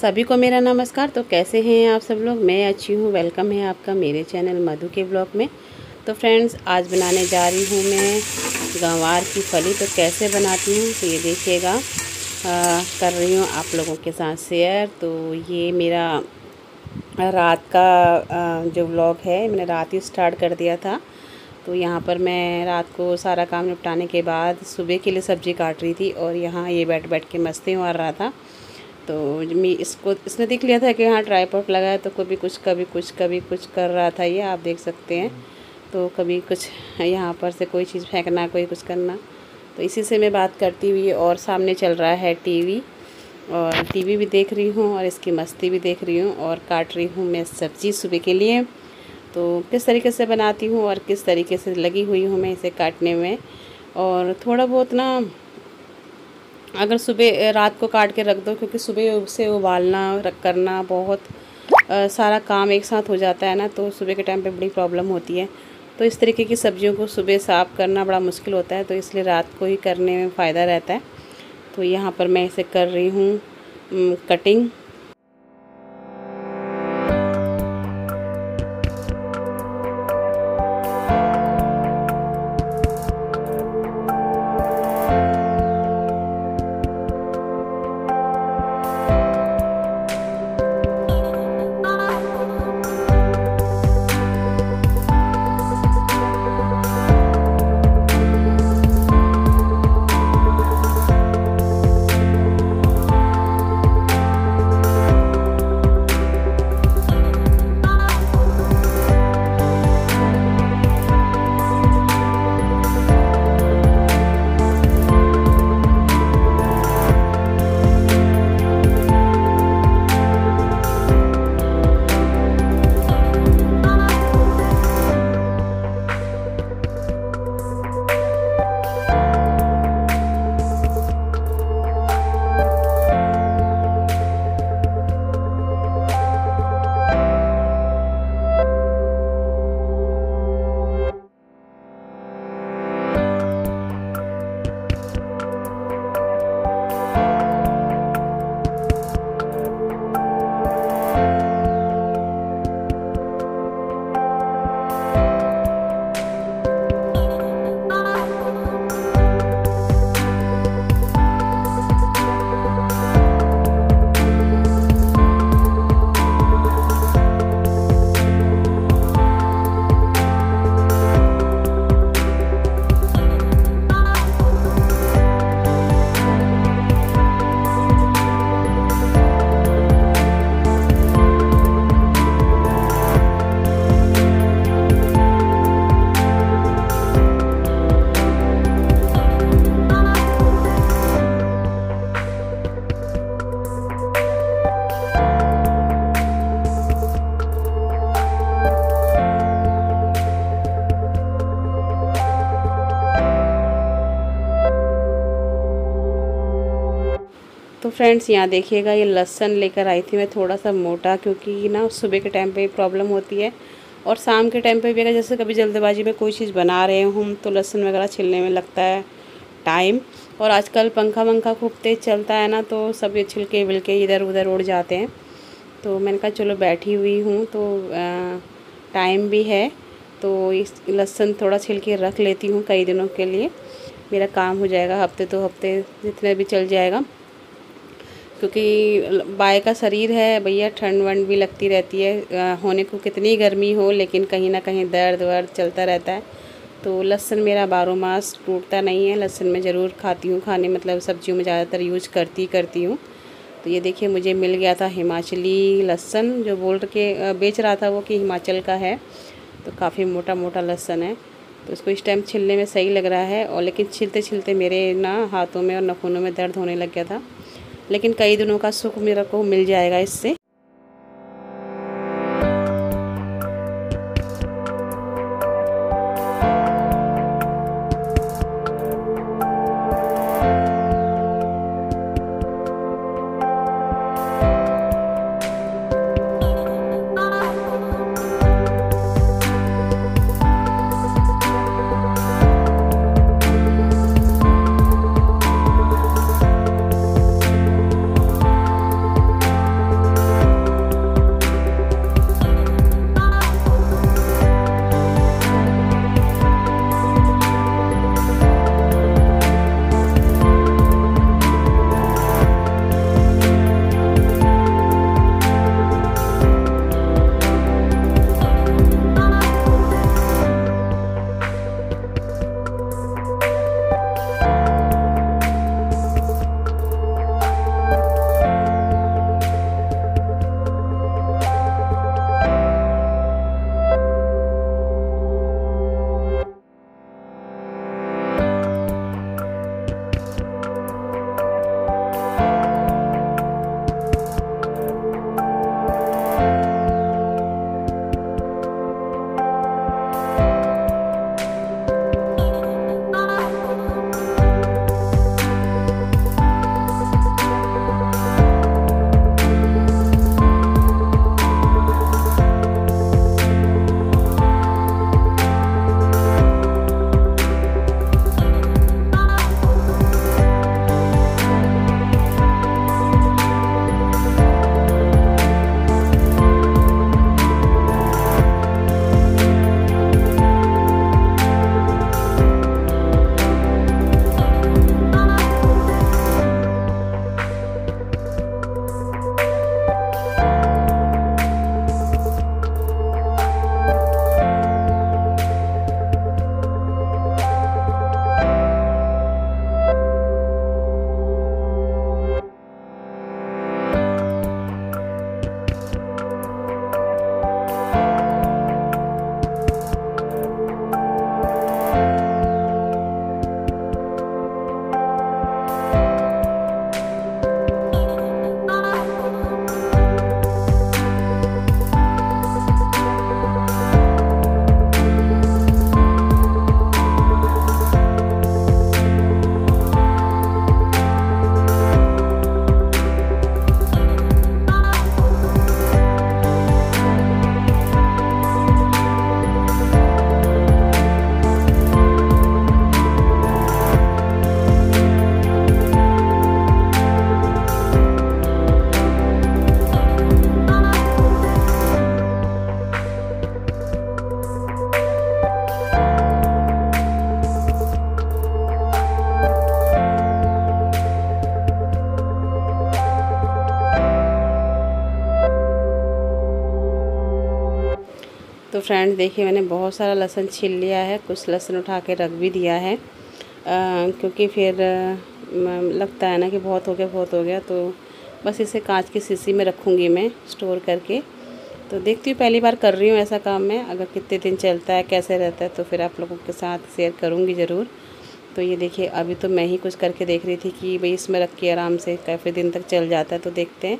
सभी को मेरा नमस्कार। तो कैसे हैं आप सब लोग? मैं अच्छी हूँ। वेलकम है आपका मेरे चैनल मधु के ब्लॉग में। तो फ्रेंड्स आज बनाने जा रही हूँ मैं गंवार की फली। तो कैसे बनाती हूँ? तो ये देखिएगा। कर रही हूँ आप लोगों के साथ शेयर। तो ये मेरा रात का आ, जो ब्लॉग है मैंने रात ही स्टार्ट कर दिया था। तो यहाँ पर मैं रात को सारा काम निपटाने के बाद सुबह के लिए सब्ज़ी काट रही थी और यहाँ ये बैठ बैठ के मस्ती मार रहा था। तो मैं इसको, इसने देख लिया था कि हाँ ट्राईपॉट लगा है तो कभी कुछ कभी कुछ कभी कुछ कर रहा था ये, आप देख सकते हैं। तो कभी कुछ यहाँ पर से कोई चीज़ फेंकना, कोई कुछ करना। तो इसी से मैं बात करती हुई और सामने चल रहा है टीवी और टीवी भी देख रही हूँ और इसकी मस्ती भी देख रही हूँ और काट रही हूँ मैं सब्ज़ी सुबह के लिए। तो किस तरीके से बनाती हूँ और किस तरीके से लगी हुई हूँ मैं इसे काटने में। और थोड़ा बहुत ना अगर सुबह रात को काट के रख दो क्योंकि सुबह उसे उबालना रख करना बहुत आ, सारा काम एक साथ हो जाता है ना तो सुबह के टाइम पे बड़ी प्रॉब्लम होती है। तो इस तरीके की सब्जियों को सुबह साफ़ करना बड़ा मुश्किल होता है तो इसलिए रात को ही करने में फ़ायदा रहता है। तो यहाँ पर मैं इसे कर रही हूँ कटिंग तो फ्रेंड्स, यहाँ देखिएगा, ये लहसन लेकर आई थी मैं थोड़ा सा मोटा क्योंकि ना सुबह के टाइम पे प्रॉब्लम होती है और शाम के टाइम पे भी अगर जैसे कभी जल्दबाजी में कोई चीज़ बना रहे हूँ तो लहसन वगैरह छिलने में लगता है टाइम। और आजकल पंखा वंखा खूब तेज़ चलता है ना तो सब ये छिलके विलके इधर उधर उड़ जाते हैं। तो मैंने कहा, चलो, बैठी हुई हूँ। तो टाइम भी है तो इस लहसन थोड़ा छिल के रख लेती हूँ कई दिनों के लिए। मेरा काम हो जाएगा हफ़्ते तो हफ़्ते जितने भी चल जाएगा। क्योंकि बाय का शरीर है, भैया ठंड वंड भी लगती रहती है। होने को कितनी गर्मी हो, लेकिन कहीं ना कहीं दर्द वर्द चलता रहता है। तो लहसन मेरा बारह मास टूटता नहीं है। लहसन मैं ज़रूर खाती हूँ, खाने मतलब सब्जियों में ज़्यादातर यूज़ करती करती हूँ। तो ये देखिए, मुझे मिल गया था हिमाचली लहसन, जो बोल के बेच रहा था वो कि हिमाचल का है। तो काफ़ी मोटा मोटा लहसन है। तो इसको इस टाइम छिलने में सही लग रहा है और लेकिन छिलते छिलते मेरे ना हाथों में और नखूनों में दर्द होने लग गया था। लेकिन कई दिनों का सुख मेरे को मिल जाएगा इससे। तो फ्रेंड्स देखिए मैंने बहुत सारा लहसुन छील लिया है। कुछ लहसुन उठा के रख भी दिया है। आ, क्योंकि फिर लगता है ना कि बहुत हो गया बहुत हो गया तो बस इसे कांच की शीशी में रखूँगी मैं स्टोर करके। तो देखती हूँ पहली बार कर रही हूँ ऐसा काम मैं। अगर कितने दिन चलता है कैसे रहता है तो फिर आप लोगों के साथ शेयर करूँगी ज़रूर। तो ये देखिए अभी तो मैं ही कुछ करके देख रही थी कि भाई इसमें रख के आराम से काफ़ी दिन तक चल जाता है तो देखते हैं।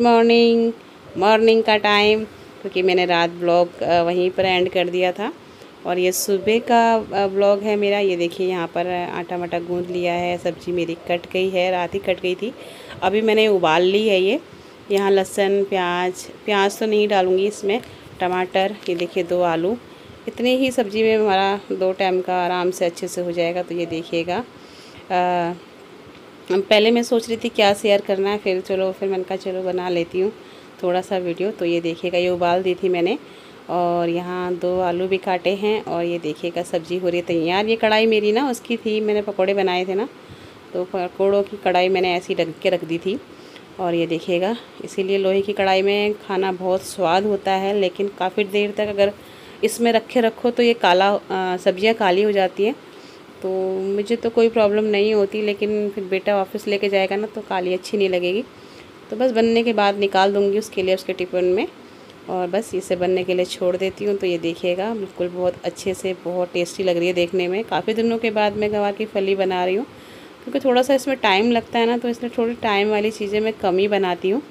मॉर्निंग मॉर्निंग का टाइम, क्योंकि मैंने रात ब्लॉग वहीं पर एंड कर दिया था। और ये सुबह का ब्लॉग है मेरा। ये देखिए, यहाँ पर आटा मटा गूंद लिया है, सब्ज़ी मेरी कट गई है, रात ही कट गई थी। अभी मैंने उबाल ली है ये। यहाँ लहसुन, प्याज प्याज तो नहीं डालूँगी इसमें, टमाटर, ये देखिए दो आलू। इतनी ही सब्ज़ी में हमारा दो टाइम का आराम से अच्छे से हो जाएगा तो ये देखिएगा। पहले मैं सोच रही थी क्या शेयर करना है, फिर चलो, फिर मैंने कहा चलो बना लेती हूँ थोड़ा सा वीडियो तो ये देखिएगा, ये उबाल दी थी मैंने और यहाँ दो आलू भी काटे हैं और ये देखिएगा, सब्ज़ी हो रही है तैयार। ये कढ़ाई मेरी ना, उसकी थी, मैंने पकोड़े बनाए थे ना तो पकौड़ों की कढ़ाई मैंने ऐसी रख के रख दी थी और ये देखिएगा, इसीलिए लोहे की कढ़ाई में खाना बहुत स्वाद होता है, लेकिन काफ़ी देर तक अगर इसमें रखे रखो तो ये काला सब्ज़ियाँ काली हो जाती हैं। तो मुझे तो कोई प्रॉब्लम नहीं होती, लेकिन फिर बेटा ऑफ़िस लेके जाएगा ना तो काली अच्छी नहीं लगेगी। तो बस बनने के बाद निकाल दूँगी उसके लिए, उसके टिफ़िन में। और बस इसे बनने के लिए छोड़ देती हूँ तो ये देखिएगा, बिल्कुल बहुत अच्छे से, बहुत टेस्टी लग रही है देखने में। काफ़ी दिनों के बाद मैं गवार की फली बना रही हूँ, क्योंकि थोड़ा सा इसमें टाइम लगता है ना तो इसलिए थोड़ी टाइम वाली चीज़ें मैं कम ही बनाती हूँ।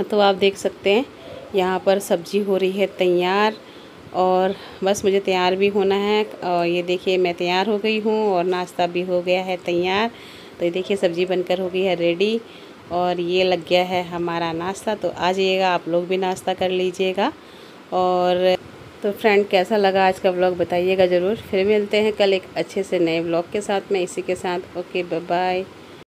तो आप देख सकते हैं, यहाँ पर सब्ज़ी हो रही है तैयार। और बस मुझे तैयार भी होना है। और ये देखिए मैं तैयार हो गई हूँ और नाश्ता भी हो गया है तैयार। तो ये देखिए सब्ज़ी बनकर हो गई है रेडी और ये लग गया है हमारा नाश्ता। तो आ जाइएगा, आप लोग भी नाश्ता कर लीजिएगा। और तो फ्रेंड कैसा लगा आज का ब्लॉग बताइएगा ज़रूर। फिर मिलते हैं कल एक अच्छे से नए ब्लॉग के साथ में। इसी के साथ ओके बाय